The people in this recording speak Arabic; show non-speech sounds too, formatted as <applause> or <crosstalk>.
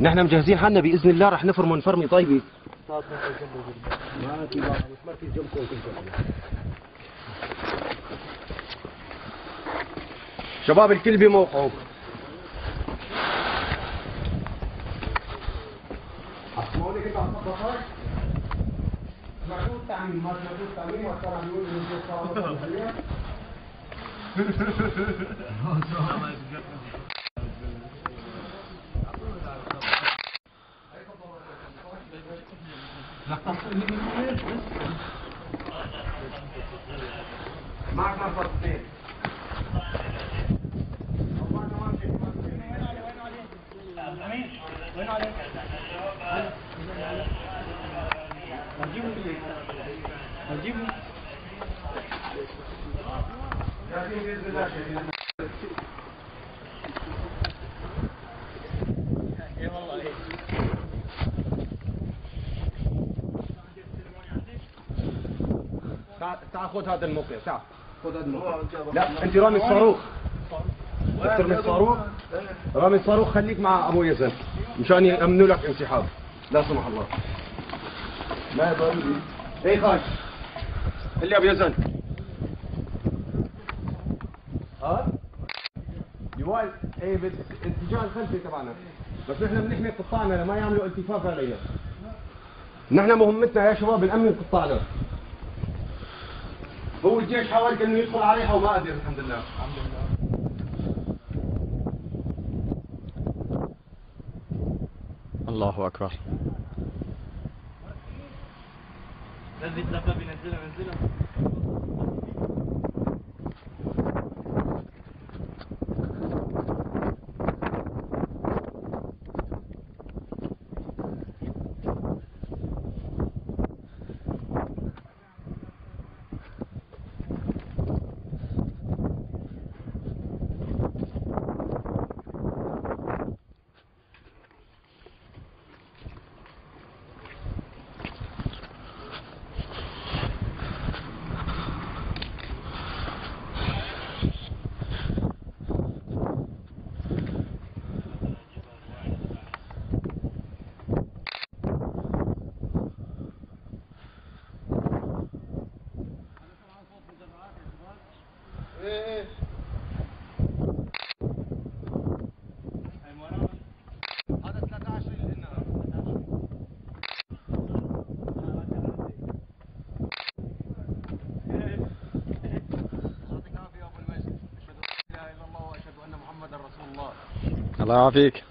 نحن مجهزين حالنا بإذن الله رح نفرم فرمي طيبه شباب الكل بموقعه. <laughs> معك نفر تعال تعال خذ هذا الموقع تعال. خذ هذا الموقع لا أنت رامي الصاروخ ترمي الصاروخ رامي الصاروخ خليك مع أبو يزن. مشان يأمنوا لك انسحاب. لا سمح الله. لا يا ضروري اي خاش. اللي أبو يزن. ها؟ لواء إيه بالاتجاه الخلفي تبعنا. بس نحن بنحمي قطاعنا لما يعملوا التفاف علينا. نحن مهمتنا يا شباب نأمن قطاعنا. هو الجيش حاول إنه يدخل عليها وما قدر الحمد لله. الحمد لله. الله أكبر. نزل دبابة نزلها نزلها هذا 13 اللي لنا يعطيك العافيه يا ابو المجد اشهد ان لا اله الا الله واشهد ان محمدا رسول الله الله يعافيك.